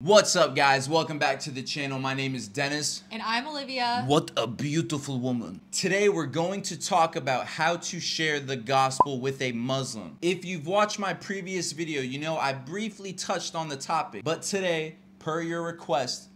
What's up, guys? Welcome back to the channel. My name is Denis. And I'm Olivia. What a beautiful woman. Today, we're going to talk about how to share the gospel with a Muslim. If you've watched my previous video, you know I briefly touched on the topic. But today, per your request,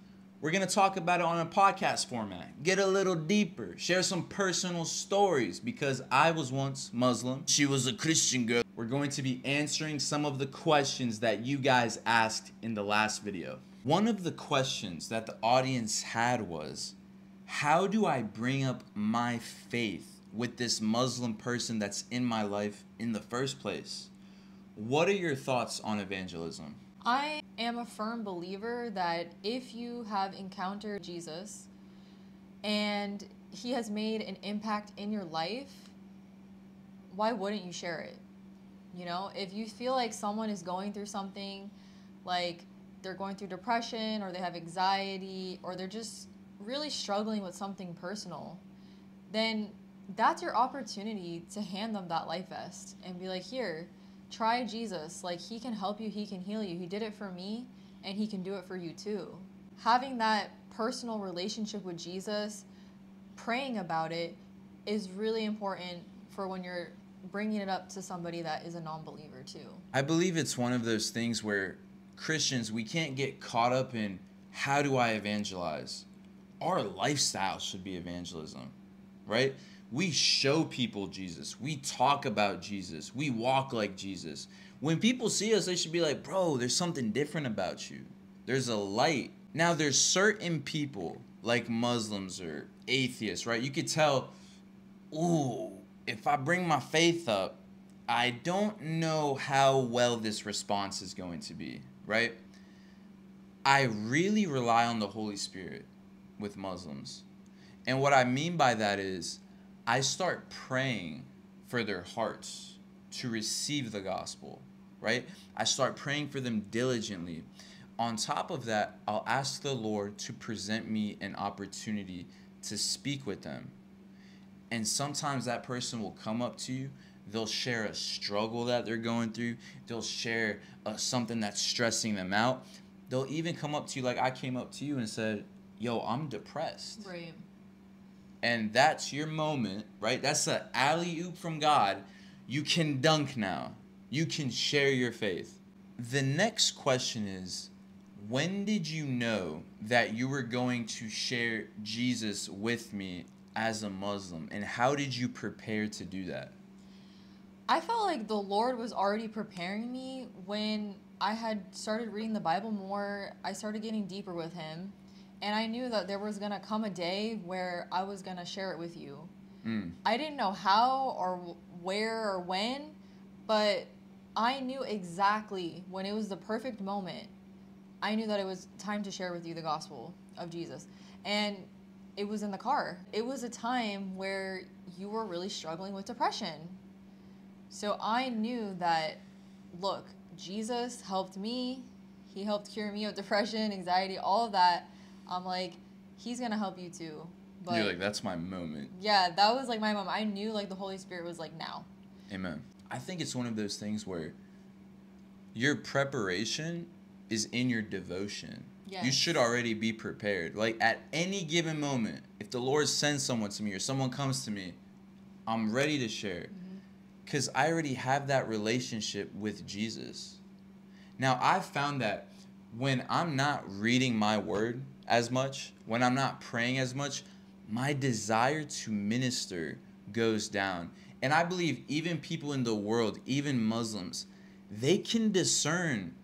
we're going to talk about it on a podcast format. Get a little deeper, share some personal stories because I was once Muslim. She was a Christian girl. We're going to be answering some of the questions that you guys asked in the last video. One of the questions that the audience had was How do I bring up my faith with this Muslim person that's in my life in the first place? What are your thoughts on evangelism? I am a firm believer that if you have encountered Jesus and he has made an impact in your life, why wouldn't you share it? You know, if you feel like someone is going through something, like they're going through depression or they have anxiety or they're just really struggling with something personal, then that's your opportunity to hand them that life vest and be like, here, try Jesus. Like, He can help you, He can heal you. He did it for me, and He can do it for you too. Having that personal relationship with Jesus, praying about it, is really important for when you're bringing it up to somebody that is a non believer too. I believe it's one of those things where Christians, we can't get caught up in how do I evangelize? Our lifestyle should be evangelism, right? We show people Jesus. We talk about Jesus. We walk like Jesus. When people see us, they should be like, bro, there's something different about you. There's a light. Now, there's certain people, like Muslims or atheists, right? You could tell, ooh, if I bring my faith up, I don't know how well this response is going to be, right? I really rely on the Holy Spirit with Muslims. And what I mean by that is, I start praying for their hearts to receive the gospel, right? I start praying for them diligently. On top of that, I'll ask the Lord to present me an opportunity to speak with them. And sometimes that person will come up to you. They'll share a struggle that they're going through. They'll share uh, something that's stressing them out. They'll even come up to you like I came up to you and said, Yo, I'm depressed. Right and that's your moment, right? That's an alley oop from God. You can dunk now. You can share your faith. The next question is when did you know that you were going to share Jesus with me as a Muslim? And how did you prepare to do that? I felt like the Lord was already preparing me when I had started reading the Bible more. I started getting deeper with Him and I knew that there was gonna come a day where I was gonna share it with you. Mm. I didn't know how or where or when, but I knew exactly when it was the perfect moment. I knew that it was time to share with you the gospel of Jesus. And it was in the car. It was a time where you were really struggling with depression. So I knew that, look, Jesus helped me. He helped cure me of depression, anxiety, all of that. I'm like, he's gonna help you too. But You're like, that's my moment. Yeah, that was like my moment. I knew like the Holy Spirit was like now. Amen. I think it's one of those things where your preparation is in your devotion. Yes. You should already be prepared. Like at any given moment, if the Lord sends someone to me or someone comes to me, I'm ready to share. Because mm-hmm. I already have that relationship with Jesus. Now, I've found that when I'm not reading my word, as much, when I'm not praying as much, my desire to minister goes down. And I believe even people in the world, even Muslims, they can discern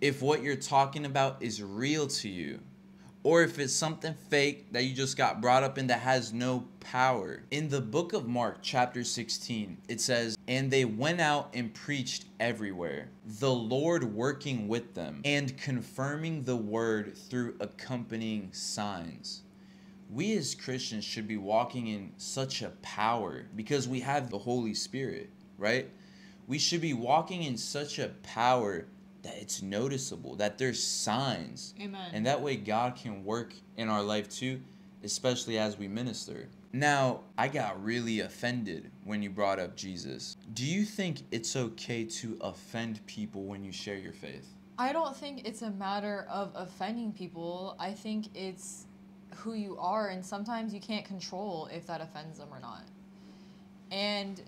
if what you're talking about is real to you or if it's something fake that you just got brought up in that has no power. In the book of Mark, chapter 16, it says, And they went out and preached everywhere, the Lord working with them and confirming the word through accompanying signs. We as Christians should be walking in such a power because we have the Holy Spirit, right? We should be walking in such a power that it's noticeable, that there's signs. Amen. And that way God can work in our life too, especially as we minister. Now, I got really offended when you brought up Jesus. Do you think it's okay to offend people when you share your faith? I don't think it's a matter of offending people. I think it's who you are, and sometimes you can't control if that offends them or not. And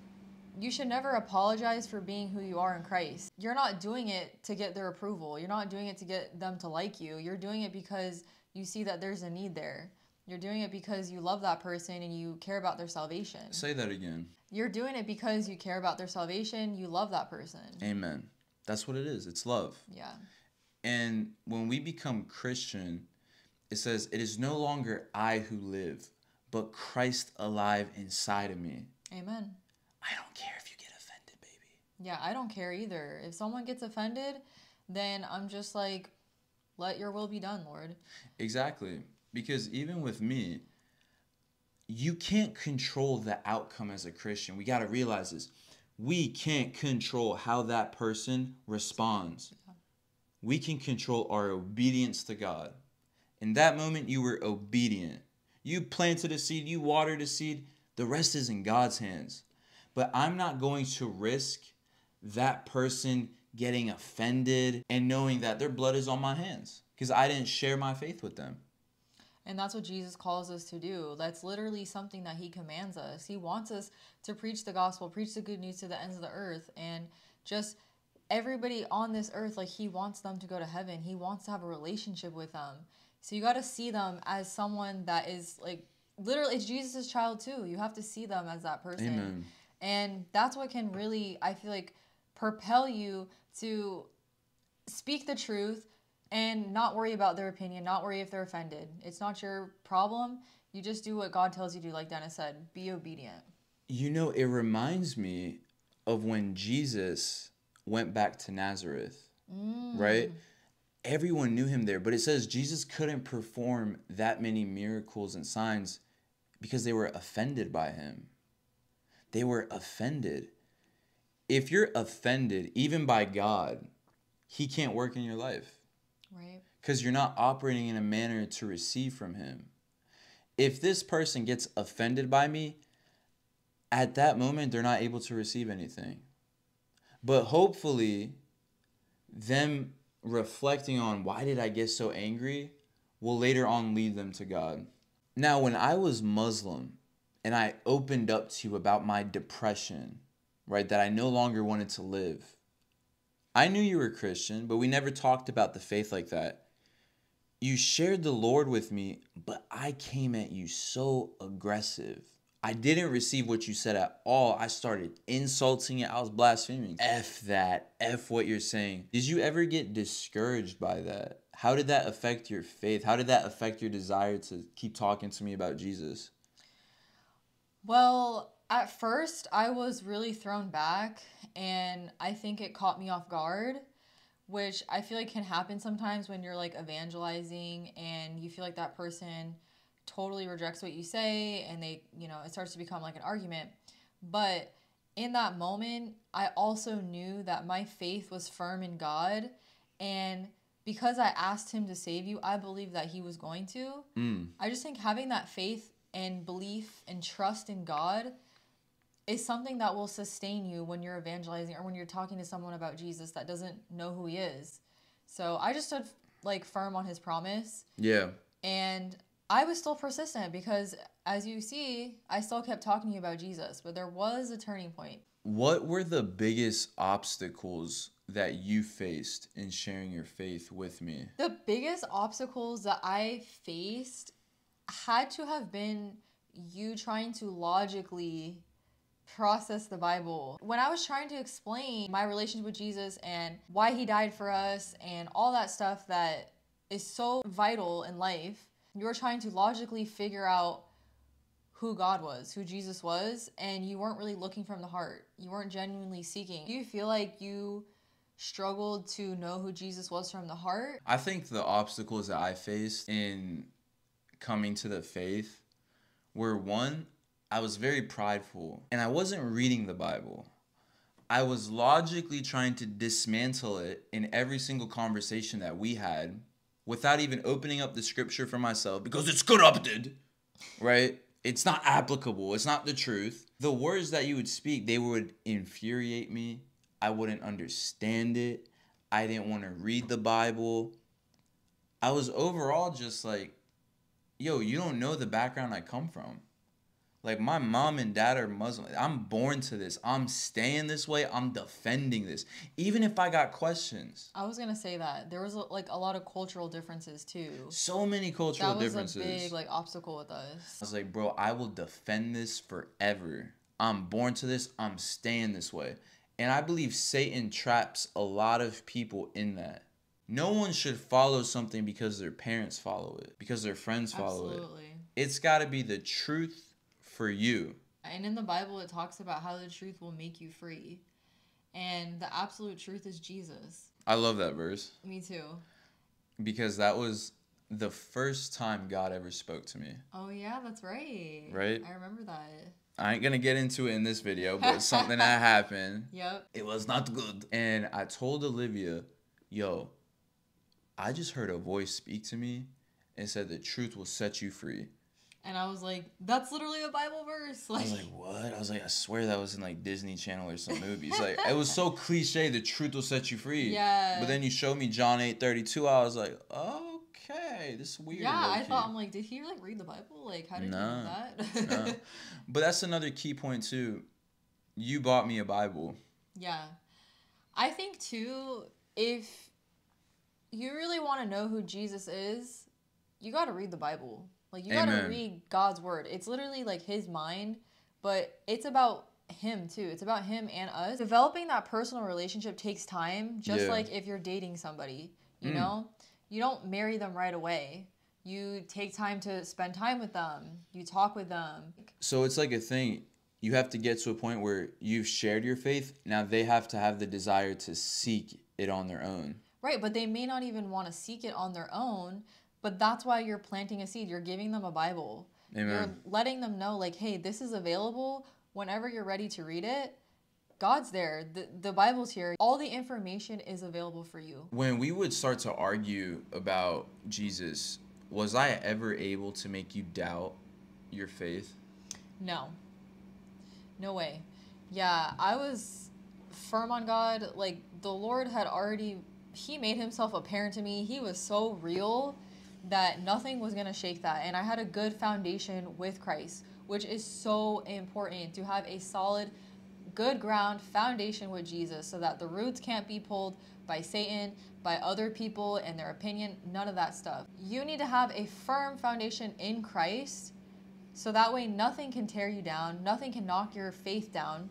you should never apologize for being who you are in Christ. You're not doing it to get their approval. You're not doing it to get them to like you. You're doing it because you see that there's a need there. You're doing it because you love that person and you care about their salvation. Say that again. You're doing it because you care about their salvation. You love that person. Amen. That's what it is. It's love. Yeah. And when we become Christian, it says, It is no longer I who live, but Christ alive inside of me. Amen. I don't care if you get offended, baby. Yeah, I don't care either. If someone gets offended, then I'm just like, let your will be done, Lord. Exactly. Because even with me, you can't control the outcome as a Christian. We got to realize this. We can't control how that person responds. We can control our obedience to God. In that moment, you were obedient. You planted a seed, you watered a seed. The rest is in God's hands. But I'm not going to risk that person getting offended and knowing that their blood is on my hands because I didn't share my faith with them. And that's what Jesus calls us to do. That's literally something that he commands us. He wants us to preach the gospel, preach the good news to the ends of the earth, and just everybody on this earth, like he wants them to go to heaven. He wants to have a relationship with them. So you got to see them as someone that is like literally, it's Jesus' child too. You have to see them as that person. Amen. And that's what can really, I feel like, propel you to speak the truth and not worry about their opinion, not worry if they're offended. It's not your problem. You just do what God tells you to, do, like Denis said, be obedient. You know, it reminds me of when Jesus went back to Nazareth, mm. right? Everyone knew him there, but it says Jesus couldn't perform that many miracles and signs because they were offended by him. They were offended. If you're offended, even by God, he can't work in your life Right. because you're not operating in a manner to receive from him. If this person gets offended by me, at that moment they're not able to receive anything. But hopefully, them reflecting on why did I get so angry will later on lead them to God. Now, when I was Muslim and I opened up to you about my depression, right, that I no longer wanted to live, I knew you were Christian, but we never talked about the faith like that. You shared the Lord with me, but I came at you so aggressive. I didn't receive what you said at all. I started insulting it. I was blaspheming. F that. F what you're saying. Did you ever get discouraged by that? How did that affect your faith? How did that affect your desire to keep talking to me about Jesus? Well, at first, I was really thrown back, and I think it caught me off guard, which I feel like can happen sometimes when you're like evangelizing and you feel like that person totally rejects what you say and they, you know, it starts to become like an argument. But in that moment, I also knew that my faith was firm in God, and because I asked Him to save you, I believe that He was going to. Mm. I just think having that faith and belief and trust in God is something that will sustain you when you're evangelizing or when you're talking to someone about Jesus that doesn't know who he is. So I just stood like firm on his promise Yeah. and I was still persistent because as you see, I still kept talking to you about Jesus, but there was a turning point. What were the biggest obstacles that you faced in sharing your faith with me? The biggest obstacles that I faced had to have been you trying to logically process the Bible. When I was trying to explain my relationship with Jesus and why he died for us and all that stuff that is so vital in life, you were trying to logically figure out who God was, who Jesus was, and you weren't really looking from the heart. You weren't genuinely seeking. Do you feel like you struggled to know who Jesus was from the heart? I think the obstacles that I faced in coming to the faith were one, I was very prideful and I wasn't reading the Bible. I was logically trying to dismantle it in every single conversation that we had without even opening up the scripture for myself because it's corrupted, right? It's not applicable. It's not the truth. The words that you would speak, they would infuriate me. I wouldn't understand it. I didn't want to read the Bible. I was overall just like, yo, you don't know the background I come from. Like my mom and dad are Muslim. I'm born to this. I'm staying this way. I'm defending this. Even if I got questions. I was gonna say that there was like a lot of cultural differences too. So many cultural that was differences. a big like obstacle with us. I was like, bro, I will defend this forever. I'm born to this. I'm staying this way. And I believe Satan traps a lot of people in that. No one should follow something because their parents follow it, because their friends follow Absolutely. it. It's got to be the truth for you. And in the Bible, it talks about how the truth will make you free, and the absolute truth is Jesus. I love that verse Me too. because that was the first time God ever spoke to me. Oh yeah, that's right. Right? I remember that. I ain't gonna get into it in this video, but something that happened. Yep. It was not good. And I told Olivia, yo, I just heard a voice speak to me and said the truth will set you free. And I was like, that's literally a Bible verse. I Like, was like, what? I was like, I swear that was in like Disney Channel or some movies. Like it was so cliche, the truth will set you free. Yeah. But then you showed me John 8 32, I was like, okay, this is weird. yeah, I thought I'm like, did he like read the Bible? Like, how did Nah, he know that? Nah. But that's another key point too. You bought me a Bible. Yeah. I think too, if you really want to know who Jesus is, you got to read the Bible. Like, you got to read God's word. It's literally like his mind, but it's about him too. It's about him and us. Developing that personal relationship takes time, just Yeah. like if you're dating somebody, you Mm. know? You don't marry them right away. You take time to spend time with them. You talk with them. So it's like a thing. You have to get to a point where you've shared your faith. Now they have to have the desire to seek it on their own. Right, but they may not even want to seek it on their own. But that's why you're planting a seed. You're giving them a Bible. Amen. You're letting them know, like, hey, this is available whenever you're ready to read it. God's there. The, the Bible's here. All the information is available for you. When we would start to argue about Jesus, was I ever able to make you doubt your faith? No. No way. Yeah, I was firm on God. Like, the Lord had already, He made Himself apparent to me. He was so real that nothing was going to shake that. And I had a good foundation with Christ, which is so important to have a solid, good ground foundation with Jesus so that the roots can't be pulled by Satan, by other people and their opinion, none of that stuff. You need to have a firm foundation in Christ so that way nothing can tear you down, nothing can knock your faith down.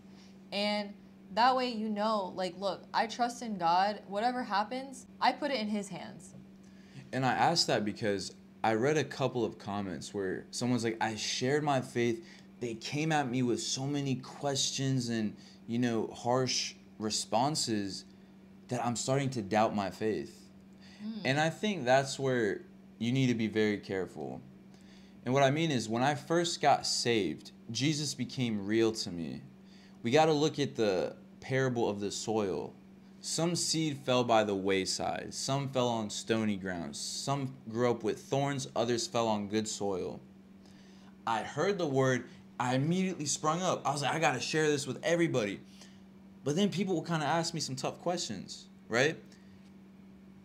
And that way you know, like, look, I trust in God. Whatever happens, I put it in His hands. And I asked that because I read a couple of comments where someone's like, I shared my faith. They came at me with so many questions and, you know, harsh responses that I'm starting to doubt my faith. Hmm. And I think that's where you need to be very careful. And what I mean is, when I first got saved, Jesus became real to me. We got to look at the parable of the soil. Some seed fell by the wayside, some fell on stony ground, some grew up with thorns, others fell on good soil. I heard the word, I immediately sprung up. I was like, I got to share this with everybody. But then people will kind of ask me some tough questions, right?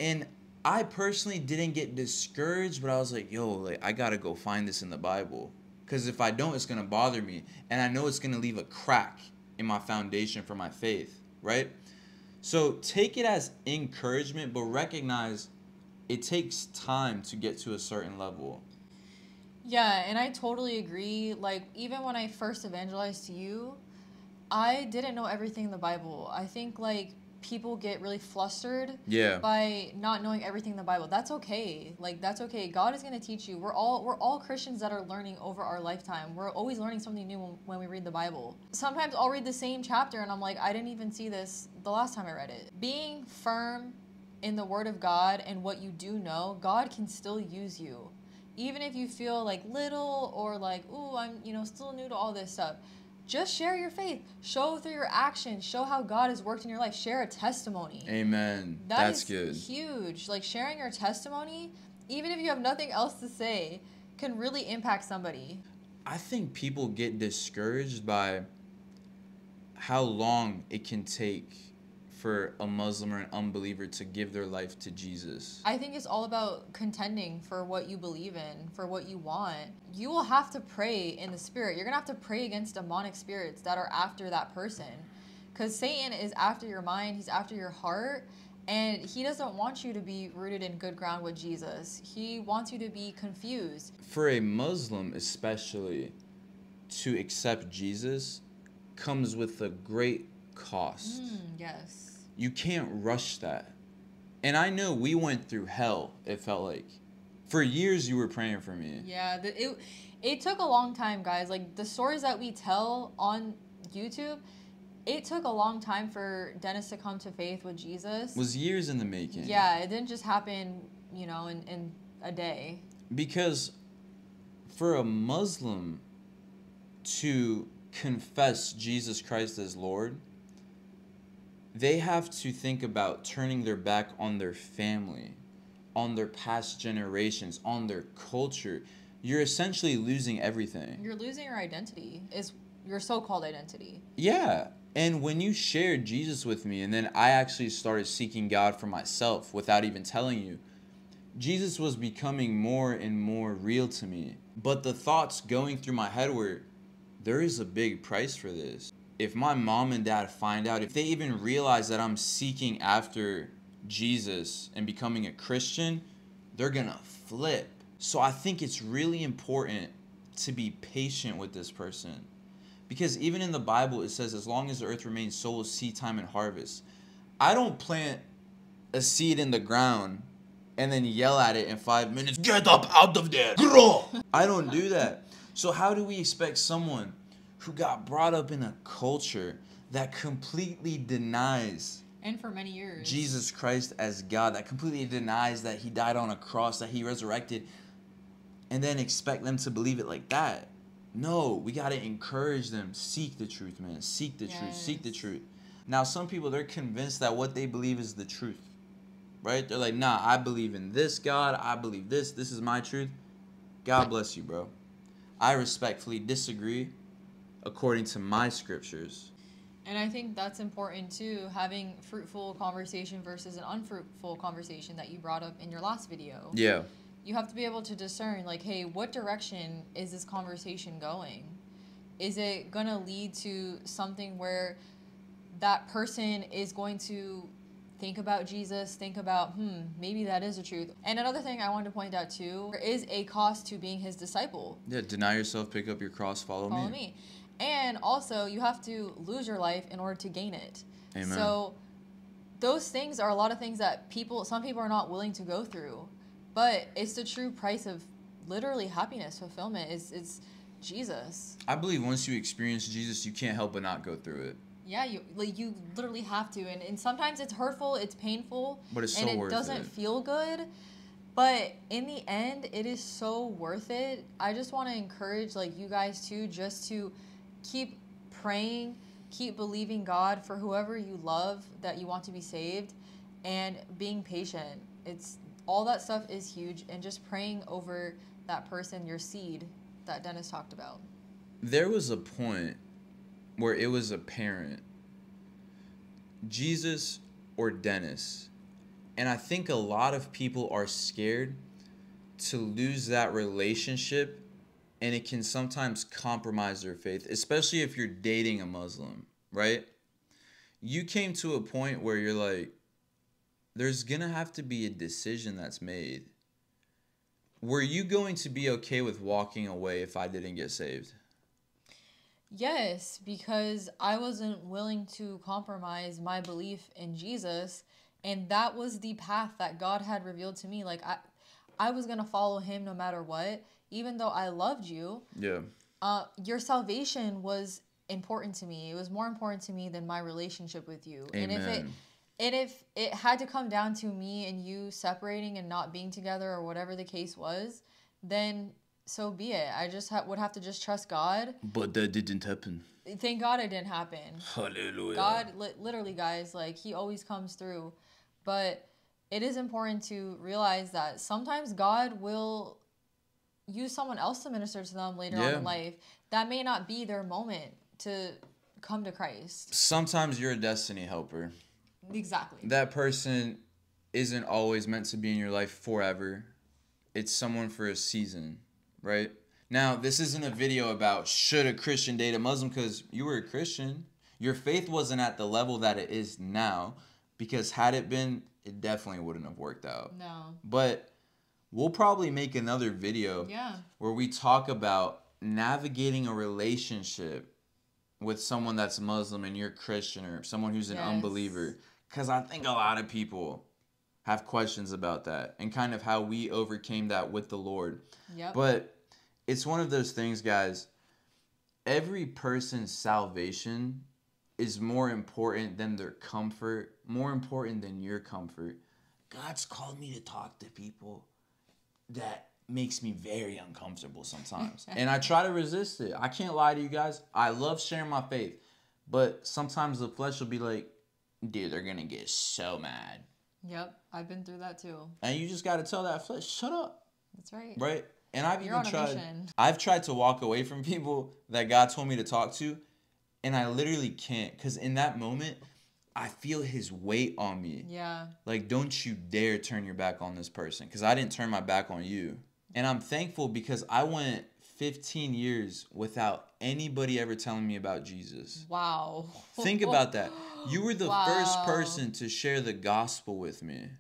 And I personally didn't get discouraged, but I was like, yo, like I gotta go find this in the Bible. Cause if I don't, it's gonna bother me. And I know it's gonna leave a crack in my foundation for my faith, right? So take it as encouragement, but recognize it takes time to get to a certain level. Yeah, and I totally agree. Like, even when I first evangelized to you, I didn't know everything in the Bible. I think, like, people get really flustered Yeah. by not knowing everything in the Bible. That's okay. Like that's okay. God is going to teach you. We're all we're all Christians that are learning over our lifetime. We're always learning something new when, when we read the Bible. Sometimes I'll read the same chapter and I'm like, I didn't even see this the last time I read it. Being firm in the word of God and what you do know, God can still use you. Even if you feel like little or like, "Ooh, I'm, you know, still new to all this stuff." Just share your faith. Show through your actions. Show how God has worked in your life. Share a testimony. Amen. That That's good. huge. Like sharing your testimony, even if you have nothing else to say, can really impact somebody. I think people get discouraged by how long it can take for a Muslim or an unbeliever to give their life to Jesus? I think it's all about contending for what you believe in, for what you want. You will have to pray in the spirit. You're going to have to pray against demonic spirits that are after that person. Because Satan is after your mind, he's after your heart, and he doesn't want you to be rooted in good ground with Jesus. He wants you to be confused. For a Muslim, especially, to accept Jesus comes with a great cost. Mm, yes. You can't rush that. And I know we went through hell, it felt like. For years, you were praying for me. Yeah, the, it, it took a long time, guys. Like, the stories that we tell on YouTube, it took a long time for Denis to come to faith with Jesus. Was years in the making. Yeah, it didn't just happen, you know, in, in a day. Because for a Muslim to confess Jesus Christ as Lord, they have to think about turning their back on their family, on their past generations, on their culture. You're essentially losing everything. You're losing your identity, is your so called identity. Yeah. And when you shared Jesus with me, and then I actually started seeking God for myself without even telling you, Jesus was becoming more and more real to me. But the thoughts going through my head were, there is a big price for this. If my mom and dad find out, if they even realize that I'm seeking after Jesus and becoming a Christian, they're gonna flip. So I think it's really important to be patient with this person because even in the Bible, it says, as long as the earth remains, so will seed time and harvest. I don't plant a seed in the ground and then yell at it in five minutes, get up out of there, grow. I don't do that. So, how do we expect someone who got brought up in a culture that completely denies and for many years Jesus Christ as God, that completely denies that He died on a cross, that He resurrected, and then expect them to believe it like that? No, we got to encourage them. Seek the truth, man. Seek the yes. truth. Seek the truth. Now, some people, they're convinced that what they believe is the truth, right? They're like, nah, I believe in this God. I believe this. This is my truth. God bless you, bro. I respectfully disagree according to my scriptures. And I think that's important too, having fruitful conversation versus an unfruitful conversation that you brought up in your last video. Yeah you have to be able to discern like hey what direction is this conversation going is it going to lead to something where that person is going to think about jesus think about hmm maybe that is the truth and another thing i wanted to point out too there is a cost to being his disciple yeah deny yourself pick up your cross follow, follow me. me and also you have to lose your life in order to gain it Amen. so those things are a lot of things that people some people are not willing to go through but it's the true price of literally happiness, fulfillment. Is it's Jesus. I believe once you experience Jesus, you can't help but not go through it. Yeah, you like you literally have to, and, and sometimes it's hurtful, it's painful, but it's so and it doesn't it. feel good. But in the end, it is so worth it. I just want to encourage like you guys too, just to keep praying, keep believing God for whoever you love that you want to be saved, and being patient. It's all that stuff is huge and just praying over that person your seed that denis talked about there was a point where it was apparent jesus or denis and i think a lot of people are scared to lose that relationship and it can sometimes compromise their faith especially if you're dating a muslim right you came to a point where you're like there's gonna have to be a decision that's made. Were you going to be okay with walking away if I didn't get saved? Yes, because I wasn't willing to compromise my belief in Jesus, and that was the path that God had revealed to me. Like I, I was gonna follow Him no matter what, even though I loved you. Yeah. Uh, your salvation was important to me. It was more important to me than my relationship with you. Amen. And if it and if it had to come down to me and you separating and not being together or whatever the case was, then so be it. I just ha- would have to just trust God. But that didn't happen. Thank God it didn't happen. Hallelujah. God, li- literally, guys, like He always comes through. But it is important to realize that sometimes God will use someone else to minister to them later yeah. on in life. That may not be their moment to come to Christ. Sometimes you're a destiny helper. Exactly. that person isn't always meant to be in your life forever. It's someone for a season, right? Now, this isn't a video about should a Christian date a Muslim because you were a Christian. Your faith wasn't at the level that it is now because had it been, it definitely wouldn't have worked out. no. But we'll probably make another video Yeah. where we talk about navigating a relationship with someone that's Muslim and you're Christian or someone who's an Yes. unbeliever. Because I think a lot of people have questions about that and kind of how we overcame that with the Lord. Yep. But it's one of those things, guys. Every person's salvation is more important than their comfort, more important than your comfort. God's called me to talk to people that makes me very uncomfortable sometimes. and I try to resist it. I can't lie to you guys. I love sharing my faith. But sometimes the flesh will be like, dude, they're going to get so mad. Yep. I've been through that too. And you just got to tell that flesh, shut up. That's right. Right? And I've You're even tried. I've tried to walk away from people that God told me to talk to and I literally can't cuz in that moment I feel his weight on me. Yeah. Like don't you dare turn your back on this person cuz I didn't turn my back on you. And I'm thankful because I went 15 years without anybody ever telling me about Jesus. Wow. Think about that. You were the first person to share the gospel with me.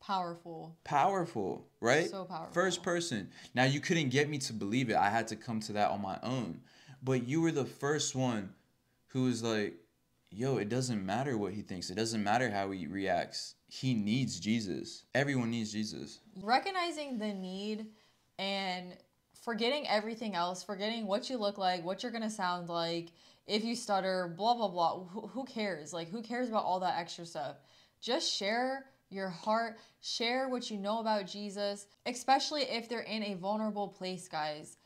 Powerful. Powerful, right? So powerful. First person. Now you couldn't get me to believe it. I had to come to that on my own. But you were the first one who was like, "Yo, it doesn't matter what he thinks. It doesn't matter how he reacts. He needs Jesus. Everyone needs Jesus." recognizing the need and forgetting everything else, forgetting what you look like, what you're gonna sound like, if you stutter, blah blah blah. Who, who cares? Like, who cares about all that extra stuff? Just share your heart, share what you know about Jesus, especially if they're in a vulnerable place, guys.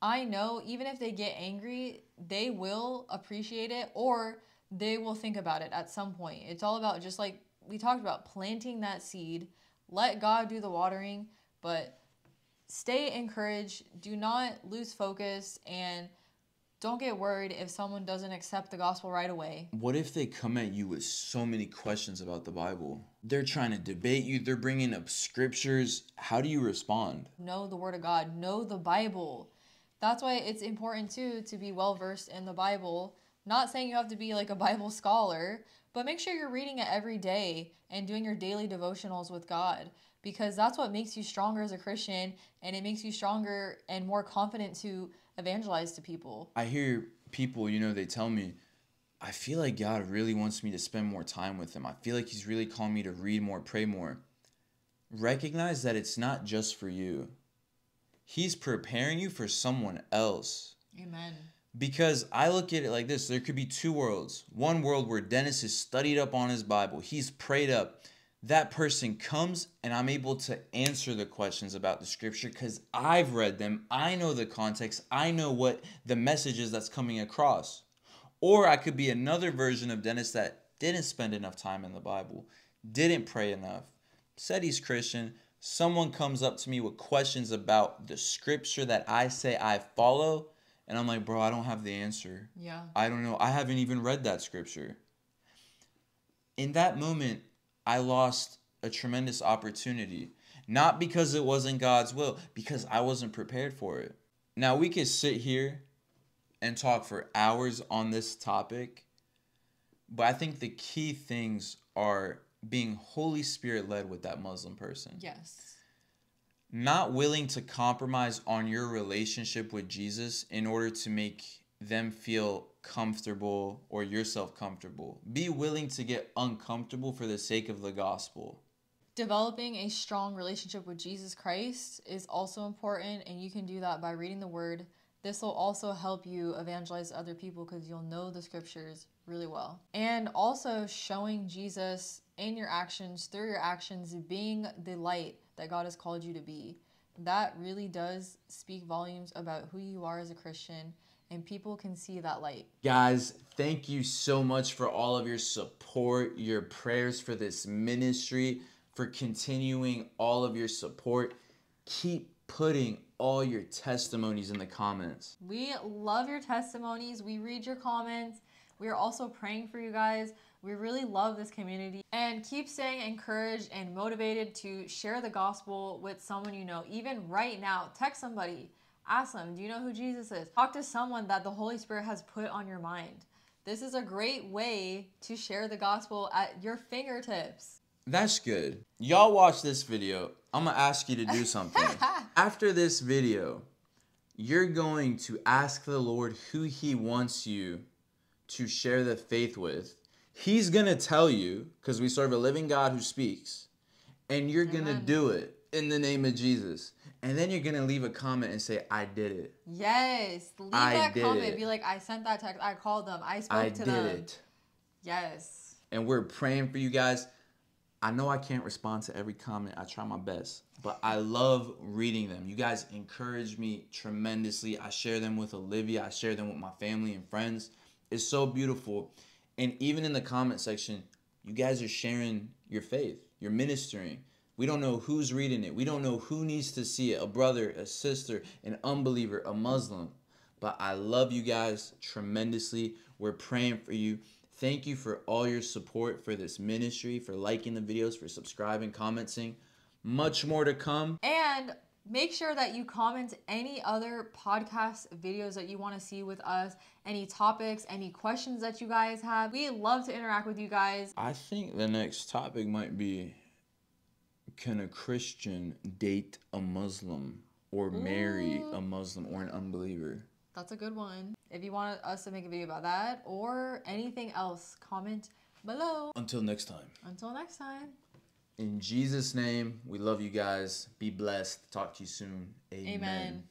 I know even if they get angry, they will appreciate it or they will think about it at some point. It's all about just like we talked about planting that seed. Let God do the watering, but stay encouraged. Do not lose focus and don't get worried if someone doesn't accept the gospel right away. What if they come at you with so many questions about the Bible? They're trying to debate you. They're bringing up scriptures. How do you respond? Know the word of God, know the Bible. That's why it's important too to be well versed in the Bible. Not saying you have to be like a Bible scholar, but make sure you're reading it every day and doing your daily devotionals with God because that's what makes you stronger as a Christian and it makes you stronger and more confident to evangelize to people. I hear people, you know, they tell me, I feel like God really wants me to spend more time with Him. I feel like He's really calling me to read more, pray more. Recognize that it's not just for you, He's preparing you for someone else. Amen. Because I look at it like this there could be two worlds. One world where Denis has studied up on his Bible, he's prayed up. That person comes and I'm able to answer the questions about the scripture because I've read them. I know the context. I know what the message is that's coming across. Or I could be another version of Denis that didn't spend enough time in the Bible, didn't pray enough, said he's Christian. Someone comes up to me with questions about the scripture that I say I follow, and I'm like, bro, I don't have the answer. Yeah. I don't know. I haven't even read that scripture. In that moment, I lost a tremendous opportunity. Not because it wasn't God's will, because I wasn't prepared for it. Now, we could sit here and talk for hours on this topic, but I think the key things are being Holy Spirit led with that Muslim person Yes. Not willing to compromise on your relationship with Jesus in order to make them feel comfortable or yourself comfortable. Be willing to get uncomfortable for the sake of the gospel. Developing a strong relationship with Jesus Christ is also important, and you can do that by reading the Word. This will also help you evangelize other people because you'll know the scriptures really well. And also showing Jesus in your actions, through your actions, being the light that God has called you to be. That really does speak volumes about who you are as a Christian, and people can see that light. Guys, thank you so much for all of your support, your prayers for this ministry, for continuing all of your support. Keep putting all your testimonies in the comments. We love your testimonies. We read your comments. We are also praying for you guys. We really love this community and keep staying encouraged and motivated to share the gospel with someone you know. Even right now, text somebody, ask them, Do you know who Jesus is? Talk to someone that the Holy Spirit has put on your mind. This is a great way to share the gospel at your fingertips. That's good. Y'all watch this video. I'm going to ask you to do something. After this video, you're going to ask the Lord who He wants you to share the faith with. He's going to tell you, because we serve a living God who speaks, and you're going to do it in the name of Jesus. And then you're going to leave a comment and say, I did it. Yes. Leave I that comment. it. Be like, I sent that text. I called them. I spoke I to them. I did it. Yes. and we're praying for you guys. I know I can't respond to every comment. I try my best, but I love reading them. You guys encourage me tremendously. I share them with Olivia, I share them with my family and friends. It's so beautiful. And even in the comment section, you guys are sharing your faith, you're ministering. We don't know who's reading it. We don't know who needs to see it a brother, a sister, an unbeliever, a Muslim. But I love you guys tremendously. We're praying for you. Thank you for all your support for this ministry, for liking the videos, for subscribing, commenting. Much more to come. And make sure that you comment any other podcast videos that you want to see with us, any topics, any questions that you guys have. We love to interact with you guys. I think the next topic might be can a Christian date a Muslim or marry a Muslim or an unbeliever? That's a good one. If you want us to make a video about that or anything else, comment below. Until next time. Until next time. In Jesus' name, we love you guys. Be blessed. Talk to you soon. Amen.